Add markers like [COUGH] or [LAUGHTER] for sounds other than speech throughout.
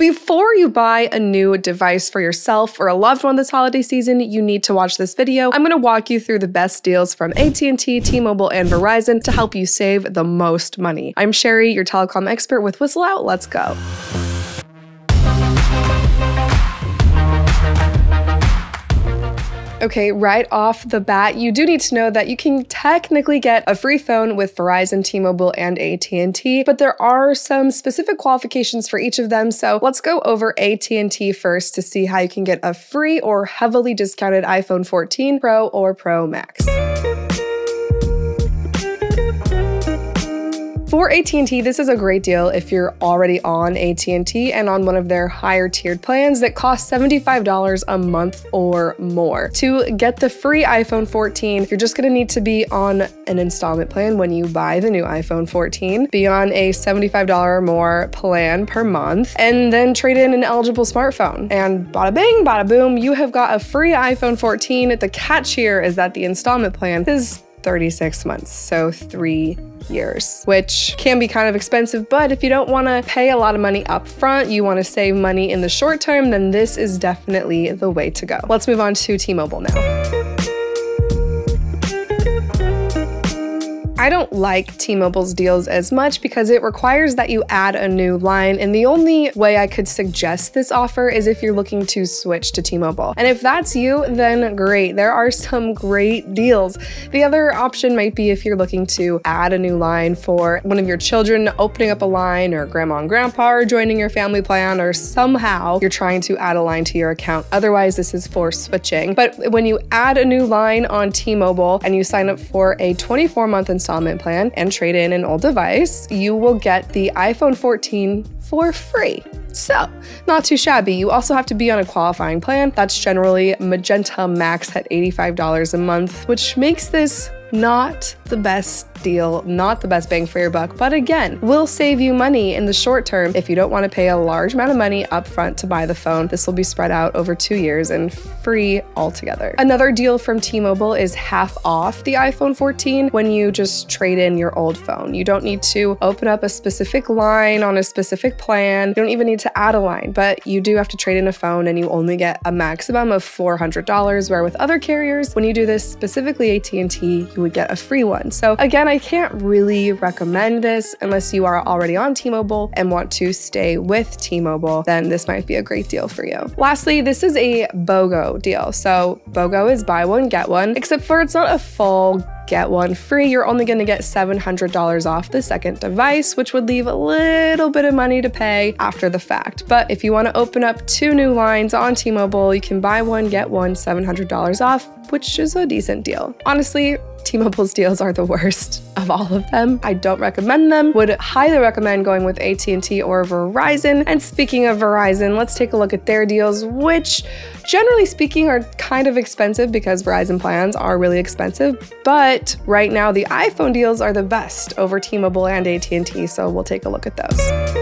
Before you buy a new device for yourself or a loved one this holiday season, you need to watch this video. I'm gonna walk you through the best deals from AT&T, T-Mobile, and Verizon to help you save the most money. I'm Sherry, your telecom expert with WhistleOut. Let's go. Okay, right off the bat, you do need to know that you can technically get a free phone with Verizon, T-Mobile, and AT&T, but there are some specific qualifications for each of them. So let's go over AT&T first to see how you can get a free or heavily discounted iPhone 14 Pro or Pro Max. For AT&T, this is a great deal if you're already on AT&T and on one of their higher tiered plans that cost $75 a month or more. To get the free iPhone 14, you're just gonna need to be on an installment plan when you buy the new iPhone 14, be on a $75 or more plan per month, and then trade in an eligible smartphone. And bada bing, bada boom, you have got a free iPhone 14. The catch here is that the installment plan is 36 months, so three years, which can be kind of expensive. But if you don't want to pay a lot of money up front, you want to save money in the short term, then this is definitely the way to go. Let's move on to T-Mobile now. I don't like T-Mobile's deals as much because it requires that you add a new line, and the only way I could suggest this offer is if you're looking to switch to T-Mobile. And if that's you, then great. There are some great deals. The other option might be if you're looking to add a new line for one of your children, opening up a line, or grandma and grandpa are joining your family plan, or somehow you're trying to add a line to your account. Otherwise, this is for switching. But when you add a new line on T-Mobile and you sign up for a 24 month installment installment plan and trade in an old device, you will get the iPhone 14 for free. So, not too shabby. You also have to be on a qualifying plan. That's generally Magenta Max at $85 a month, which makes this not the best deal, not the best bang for your buck, but again, will save you money in the short term if you don't want to pay a large amount of money upfront to buy the phone. This will be spread out over two years and free altogether. Another deal from T-Mobile is half off the iPhone 14 when you just trade in your old phone. You don't need to open up a specific line on a specific plan. You don't even need to add a line, but you do have to trade in a phone and you only get a maximum of $400, where with other carriers, when you do this specifically AT&T, you would get a free one. So again, I can't really recommend this unless you are already on T-Mobile and want to stay with T-Mobile, then this might be a great deal for you. Lastly, this is a BOGO deal. So BOGO is buy one, get one, except for it's not a full get one free, you're only going to get $700 off the second device, which would leave a little bit of money to pay after the fact. But if you want to open up two new lines on T Mobile, you can buy one, get one $700 off, which is a decent deal. Honestly, T-Mobile's deals are the worst of all of them. I don't recommend them. Would highly recommend going with AT&T or Verizon. And speaking of Verizon, let's take a look at their deals, which generally speaking are kind of expensive because Verizon plans are really expensive, but right now the iPhone deals are the best over T-Mobile and AT&T, so we'll take a look at those.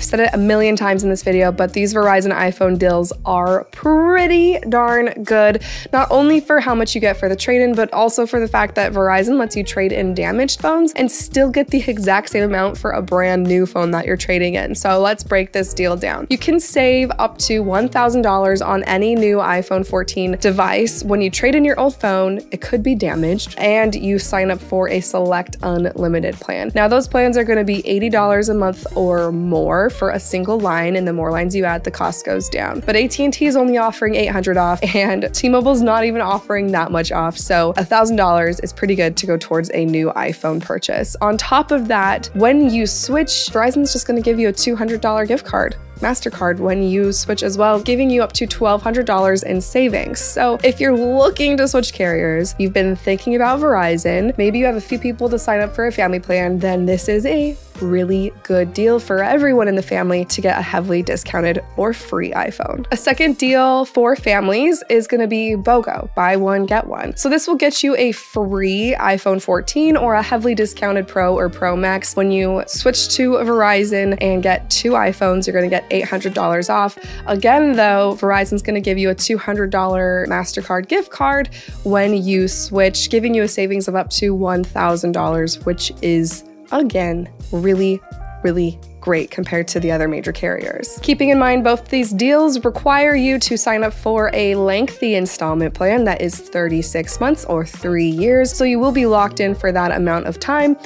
I've said it a million times in this video, but these Verizon iPhone deals are pretty darn good, not only for how much you get for the trade-in, but also for the fact that Verizon lets you trade in damaged phones and still get the exact same amount for a brand new phone that you're trading in. So let's break this deal down. You can save up to $1,000 on any new iPhone 14 device when you trade in your old phone, it could be damaged, and you sign up for a select unlimited plan. Now those plans are gonna be $80 a month or more for a single line, and the more lines you add, the cost goes down. But AT&T is only offering 800 off, [LAUGHS] and T-Mobile's not even offering that much off. So $1,000 is pretty good to go towards a new iPhone purchase. On top of that, when you switch, Verizon's just gonna give you a $200 gift card. MasterCard when you switch as well, giving you up to $1,200 in savings. So if you're looking to switch carriers, you've been thinking about Verizon, maybe you have a few people to sign up for a family plan, then this is a really good deal for everyone in the family to get a heavily discounted or free iPhone. A second deal for families is going to be BOGO, buy one, get one. So this will get you a free iPhone 14 or a heavily discounted Pro or Pro Max. When you switch to Verizon and get two iPhones, you're going to get $800 off. Again, though, Verizon's going to give you a $200 MasterCard gift card when you switch, giving you a savings of up to $1,000, which is again, really really great compared to the other major carriers. Keeping in mind both these deals require you to sign up for a lengthy installment plan that is 36 months or three years, so you will be locked in for that amount of time.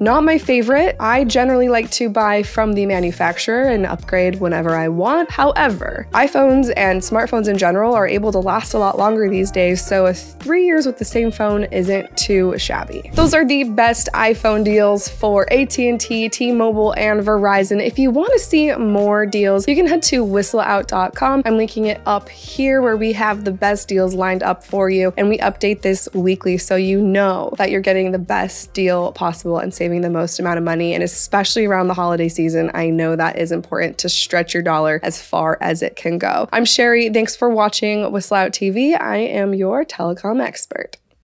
Not my favorite. I generally like to buy from the manufacturer and upgrade whenever I want. However, iPhones and smartphones in general are able to last a lot longer these days, so a three years with the same phone isn't too shabby. Those are the best iPhone deals for AT&T, T-Mobile, and Verizon. If you want to see more deals, you can head to whistleout.com. I'm linking it up here where we have the best deals lined up for you, and we update this weekly so you know that you're getting the best deal possible and save saving the most amount of money. And especially around the holiday season, I know that is important to stretch your dollar as far as it can go. I'm Sherry. Thanks for watching WhistleOut TV. I am your telecom expert.